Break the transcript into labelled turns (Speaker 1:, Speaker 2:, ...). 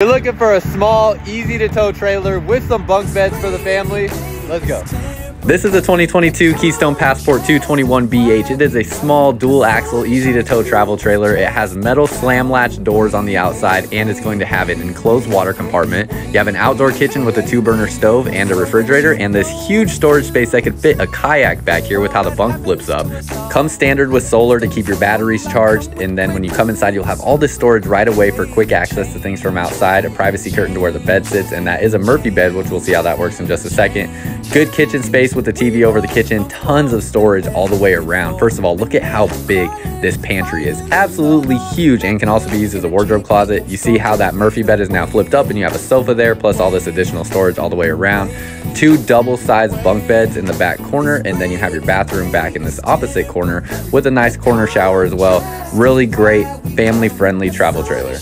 Speaker 1: You're looking for a small, easy to tow trailer with some bunk beds for the family? Let's go. This is a 2022 Keystone Passport 221BH. It is a small dual axle, easy to tow travel trailer. It has metal slam latch doors on the outside and it's going to have an enclosed water compartment. You have an outdoor kitchen with a two burner stove and a refrigerator and this huge storage space that could fit a kayak back here with how the bunk flips up. Comes standard with solar to keep your batteries charged and then when you come inside you'll have all this storage right away for quick access to things from outside, a privacy curtain to where the bed sits and that is a Murphy bed which we'll see how that works in just a second. Good kitchen space with the TV over the kitchen, tons of storage all the way around. First of all, look at how big this pantry is. Absolutely huge and can also be used as a wardrobe closet. You see how that Murphy bed is now flipped up and you have a sofa there, plus all this additional storage all the way around. Two double-sized bunk beds in the back corner, and then you have your bathroom back in this opposite corner with a nice corner shower as well. Really great family-friendly travel trailer.